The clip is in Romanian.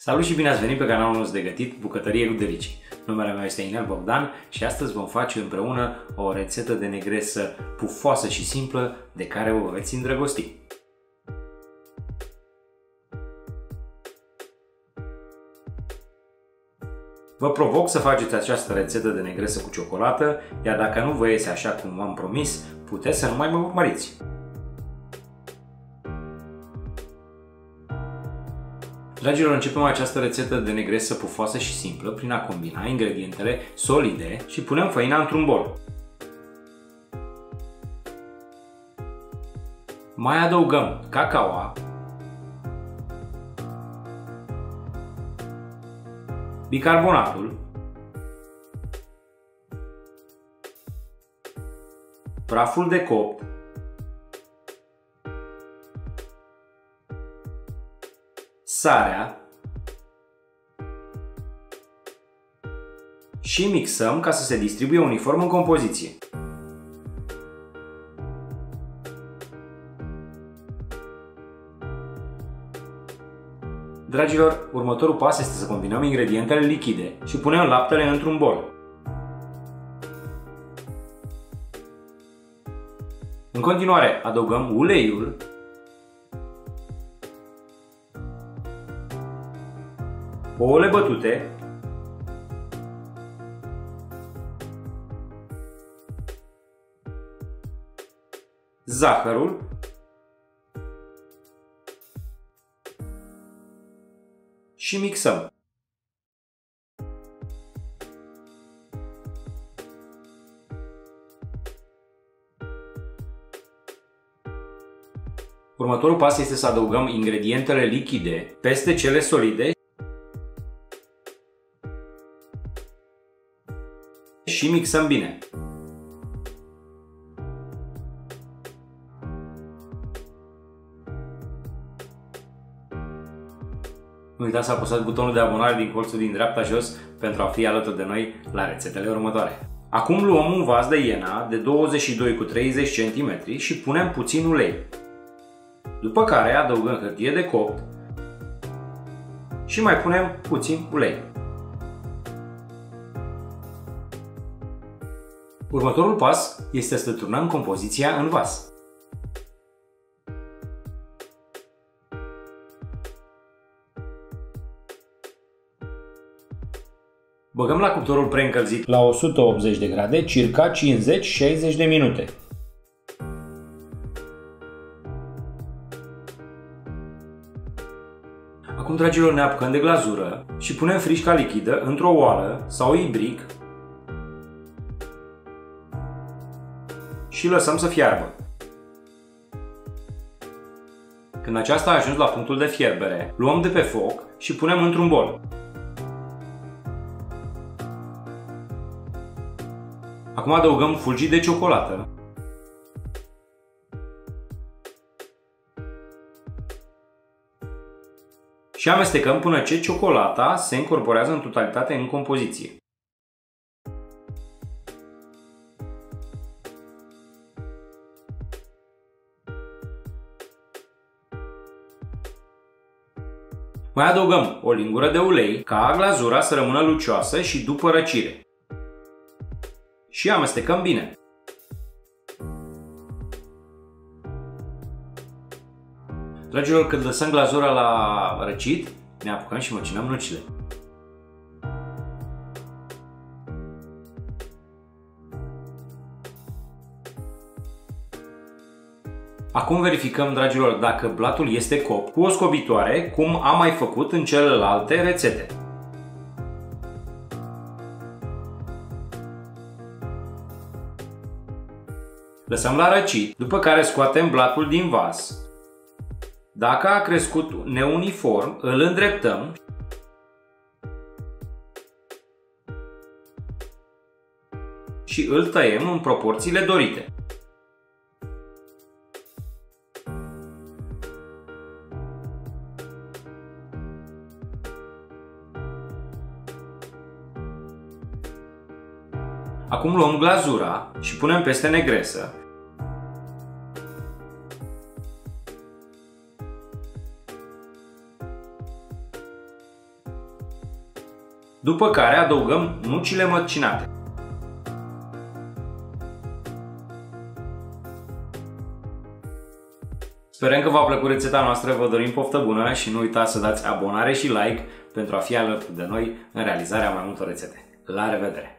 Salut și bine ați venit pe canalul nostru de gătit Bucătărie cu Delicii. Numele meu este Inel Bogdan și astăzi vom face împreună o rețetă de negresă pufoasă și simplă de care vă veți îndrăgosti. Vă provoc să faceți această rețetă de negresă cu ciocolată, iar dacă nu vă iese așa cum v-am promis, puteți să nu mai mă urmăriți. Dragilor, începem această rețetă de negresă pufoasă și simplă prin a combina ingredientele solide și punem făina într-un bol. Mai adăugăm cacaoa, bicarbonatul, praful de copt, sarea și mixăm ca să se distribuie uniform în compoziție. Dragilor, următorul pas este să combinăm ingredientele lichide și punem laptele într-un bol. În continuare, adăugăm uleiul ouăle bătute, zahărul și mixăm. Următorul pas este să adăugăm ingredientele lichide peste cele solide și mixăm bine. Nu uitați să apăsați butonul de abonare din colțul din dreapta jos pentru a fi alături de noi la rețetele următoare. Acum luăm un vas de iena de 22 cu 30 cm și punem puțin ulei. După care adăugăm hârtie de copt și mai punem puțin ulei. Următorul pas este să turnăm compoziția în vas. Băgăm la cuptorul preîncălzit la 180 de grade circa 50-60 de minute. Acum, dragilor, ne apucăm de glazură și punem frișca lichidă într-o oală sau ibric și lăsăm să fiarbă. Când aceasta a ajuns la punctul de fierbere, luăm de pe foc și punem într-un bol. Acum adăugăm fulgii de ciocolată. Și amestecăm până ce ciocolata se incorporează în totalitate în compoziție. Mai adăugăm o lingură de ulei ca glazura să rămână lucioasă și după răcire. Și amestecăm bine. Dragilor, când lăsăm glazura la răcit, ne apucăm și măcinăm nucile. Acum verificăm, dragilor, dacă blatul este copt cu o scobitoare, cum am mai făcut în celelalte rețete. Lăsăm la răcit, după care scoatem blatul din vas. Dacă a crescut neuniform, îl îndreptăm și îl tăiem în proporțiile dorite. Acum luăm glazura și punem peste negresă. După care adăugăm nucile măcinate. Sperăm că v-a plăcut rețeta noastră, vă dorim poftă bună și nu uitați să dați abonare și like pentru a fi alături de noi în realizarea mai multor rețete. La revedere!